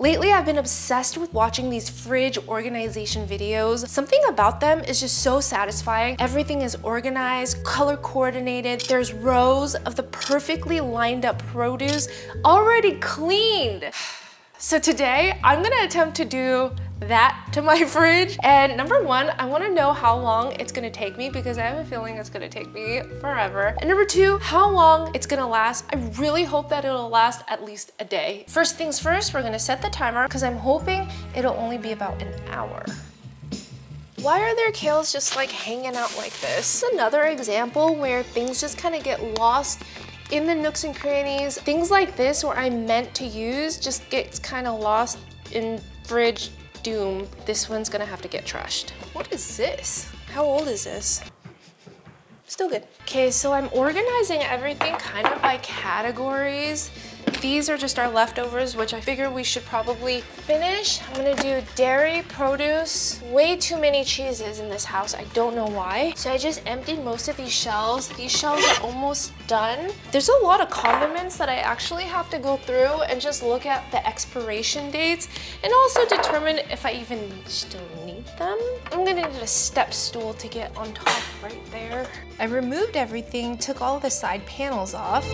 Lately, I've been obsessed with watching these fridge organization videos. Something about them is just so satisfying. Everything is organized, color coordinated. There's rows of the perfectly lined up produce already cleaned. So today, I'm gonna attempt to do that to my fridge. And number one, I wanna know how long it's gonna take me because I have a feeling it's gonna take me forever. And number two, how long it's gonna last. I really hope that it'll last at least a day. First things first, we're gonna set the timer because I'm hoping it'll only be about an hour. Why are their kales just like hanging out like this? Another example where things just kind of get lost in the nooks and crannies. Things like this where I meant to use just gets kind of lost in fridge doom. This one's gonna have to get trashed. What is this? How old is this? Still good. Okay, so I'm organizing everything kind of by categories. These are just our leftovers, which I figure we should probably finish. I'm gonna do dairy, produce, way too many cheeses in this house. I don't know why. So I just emptied most of these shelves. These shelves are almost done. There's a lot of condiments that I actually have to go through and just look at the expiration dates and also determine if I even still need them. I'm gonna need a step stool to get on top right there. I removed everything, took all the side panels off.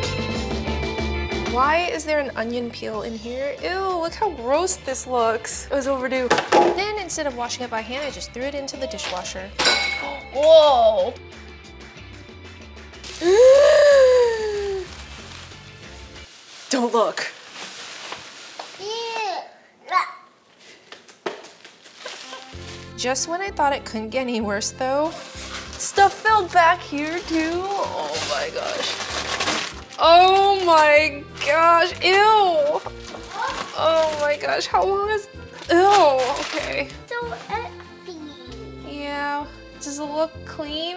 Why is there an onion peel in here? Ew, look how gross this looks. It was overdue. Then instead of washing it by hand, I just threw it into the dishwasher. Whoa. Don't look. Just when I thought it couldn't get any worse though, stuff fell back here too. Oh my gosh. Oh my gosh, ew. Oh my gosh, how long is, ew, okay. So empty. Yeah, does it look clean?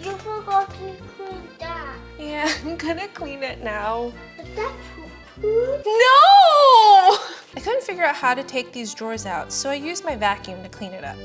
You forgot to clean that. Yeah, I'm gonna clean it now. But that's food. No! I couldn't figure out how to take these drawers out, so I used my vacuum to clean it up.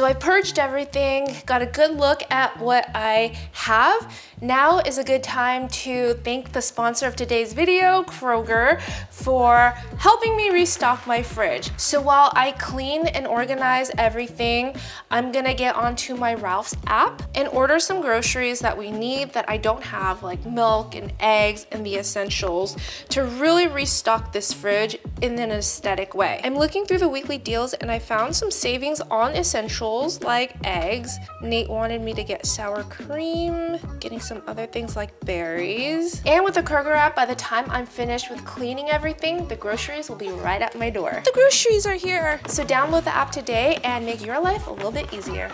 So I purged everything, got a good look at what I have. Now is a good time to thank the sponsor of today's video, Kroger, for helping me restock my fridge. So while I clean and organize everything, I'm gonna get onto my Ralph's app and order some groceries that we need that I don't have, like milk and eggs and the essentials, to really restock this fridge in an aesthetic way. I'm looking through the weekly deals and I found some savings on essentials like eggs. Nate wanted me to get sour cream, getting some other things like berries. And with the Kroger app, by the time I'm finished with cleaning everything, the groceries will be right at my door. The groceries are here. So download the app today and make your life a little bit easier.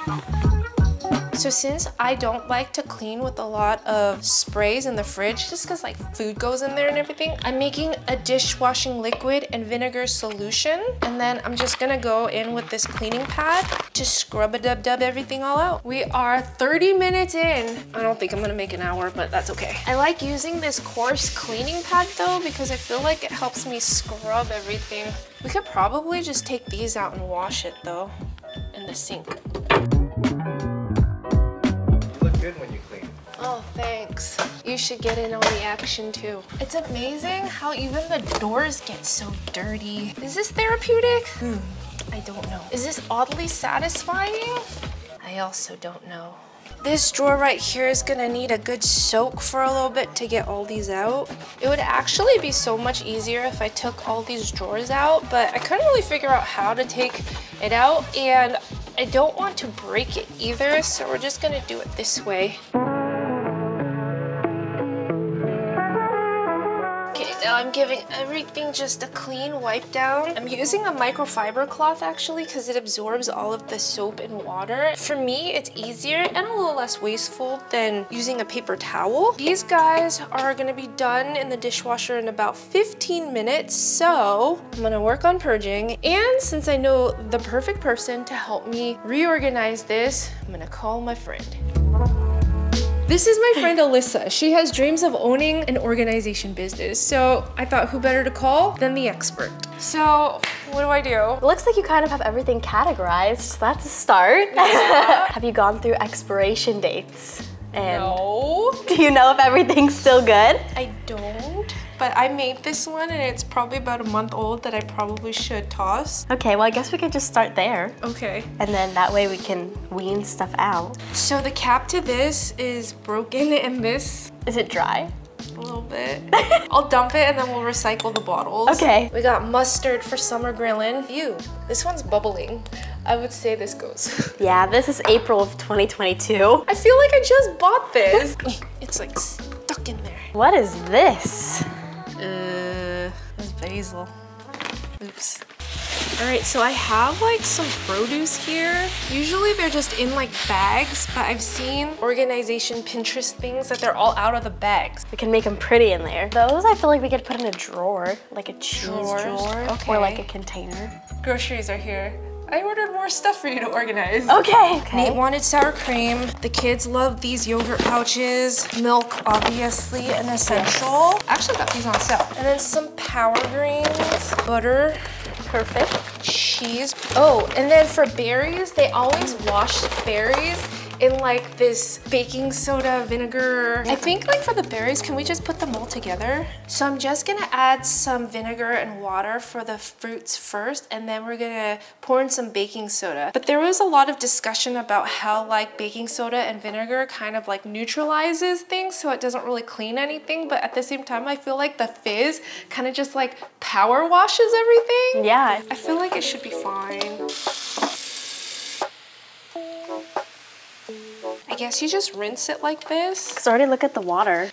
So since I don't like to clean with a lot of sprays in the fridge, just because like food goes in there and everything, I'm making a dishwashing liquid and vinegar solution. And then I'm just gonna go in with this cleaning pad to scrub a dub dub everything all out. We are 30 minutes in. I don't think I'm gonna make an hour, but that's okay. I like using this coarse cleaning pad though, because I feel like it helps me scrub everything. We could probably just take these out and wash it though in the sink. You should get in on the action too. It's amazing how even the doors get so dirty. Is this therapeutic? Hmm, I don't know. Is this oddly satisfying? I also don't know. This drawer right here is gonna need a good soak for a little bit to get all these out. It would actually be so much easier if I took all these drawers out, but I couldn't really figure out how to take it out and I don't want to break it either, so we're just gonna do it this way. I'm giving everything just a clean wipe down. I'm using a microfiber cloth actually because it absorbs all of the soap and water. For me, it's easier and a little less wasteful than using a paper towel. These guys are gonna be done in the dishwasher in about 15 minutes, so I'm gonna work on purging. And since I know the perfect person to help me reorganize this, I'm gonna call my friend. This is my friend Alyssa. She has dreams of owning an organization business. So I thought who better to call than the expert. So what do I do? It looks like you kind of have everything categorized. So that's a start. have you gone through expiration dates? And No, do you know if everything's still good? I don't. But I made this one and it's probably about a month old that I probably should toss. Okay, well, I guess we could just start there. Okay. And then that way we can wean stuff out. So the cap to this is broken and this Is it dry? a little bit. I'll dump it and then we'll recycle the bottles. Okay. We got mustard for summer grilling. Ew, this one's bubbling. I would say this goes. Yeah, this is April of 2022. I feel like I just bought this. it's like stuck in there. What is this? Uh, it's basil. Oops. All right, so I have like some produce here. Usually they're just in like bags, but I've seen organization Pinterest things that they're all out of the bags. We can make them pretty in there. Those I feel like we could put in a drawer, like a cheese Drawers? drawer, Okay. or like a container. Groceries are here. I ordered more stuff for you to organize. Okay. Nate wanted sour cream. The kids love these yogurt pouches. Milk, obviously, an essential. I actually got these on sale. And then some power greens, butter, Perfect. cheese. Oh, and then for berries, they always wash berries in like this baking soda vinegar. I think like for the berries, can we just put them all together? So I'm just gonna add some vinegar and water for the fruits first, and then we're gonna pour in some baking soda. But there was a lot of discussion about how like baking soda and vinegar kind of like neutralizes things so it doesn't really clean anything. But at the same time, I feel like the fizz kind of just like power washes everything. Yeah. I feel like it should be fine. Guess you just rinse it like this. Cause already look at the water.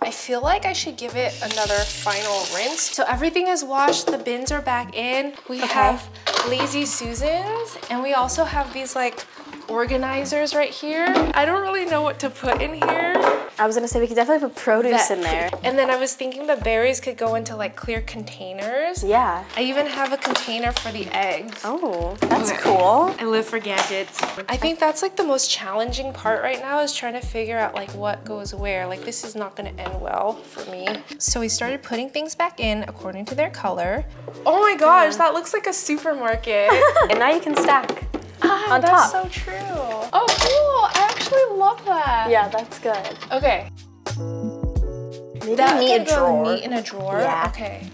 I feel like I should give it another final rinse. So everything is washed, the bins are back in. We have Lazy Susans, and we also have these like organizers right here. I don't really know what to put in here. I was gonna say we could definitely put produce That- in there. And then I was thinking the berries could go into like clear containers. Yeah. I even have a container for the eggs. Oh, that's cool. I live for gadgets. I think that's like the most challenging part right now is trying to figure out like what goes where. Like this is not gonna end well for me. So we started putting things back in according to their color. Oh my gosh, that looks like a supermarket. and now you can stack ah, on that's top. so true. Oh cool, I actually love that. yeah, that's good. Okay, Maybe that neat can a go drawer. neat in a drawer. Yeah. Okay.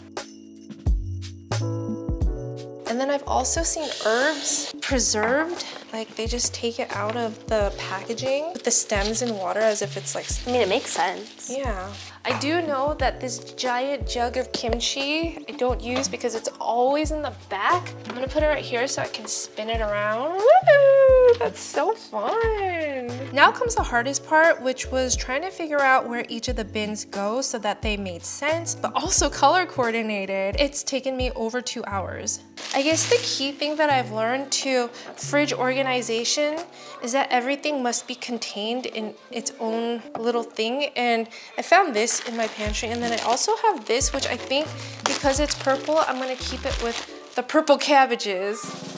And then I've also seen herbs preserved. Like they just take it out of the packaging, put the stems in water as if it's like, I mean, it makes sense. yeah. I do know that this giant jug of kimchi I don't use because it's always in the back. I'm gonna put it right here so I can spin it around. Woo! That's so fun. Now comes the hardest part, which was trying to figure out where each of the bins go so that they made sense, but also color coordinated. It's taken me over two hours. I guess the key thing that I've learned to fridge organization is that everything must be contained in its own little thing. And I found this in my pantry. And then I also have this, which I think because it's purple, I'm gonna keep it with the purple cabbages.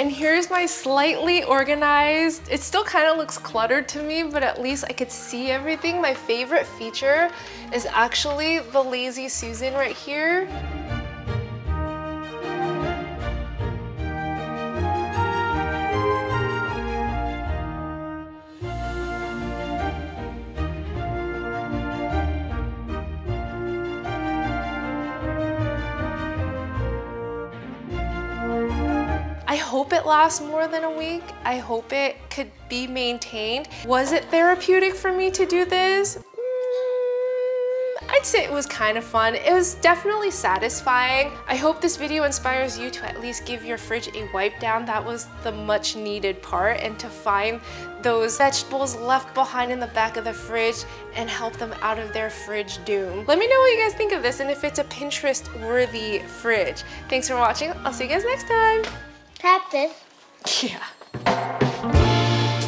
And here's my slightly organized, it still kind of looks cluttered to me, but at least I could see everything. My favorite feature is actually the Lazy Susan right here. It lasts more than a week. I hope it could be maintained. Was it therapeutic for me to do this? Mm, I'd say it was kind of fun. It was definitely satisfying. I hope this video inspires you to at least give your fridge a wipe down. That was the much needed part and to find those vegetables left behind in the back of the fridge and help them out of their fridge doom. Let me know what you guys think of this and if it's a Pinterest worthy fridge. Thanks for watching. I'll see you guys next time. Tap this. Yeah.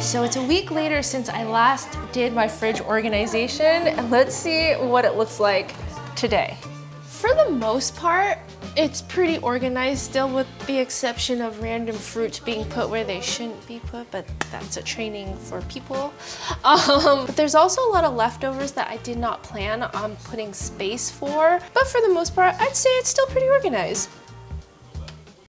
So it's a week later since I last did my fridge organization and let's see what it looks like today. For the most part, it's pretty organized still with the exception of random fruits being put where they shouldn't be put, but that's a training for people. Um, but there's also a lot of leftovers that I did not plan on putting space for, but for the most part, I'd say it's still pretty organized.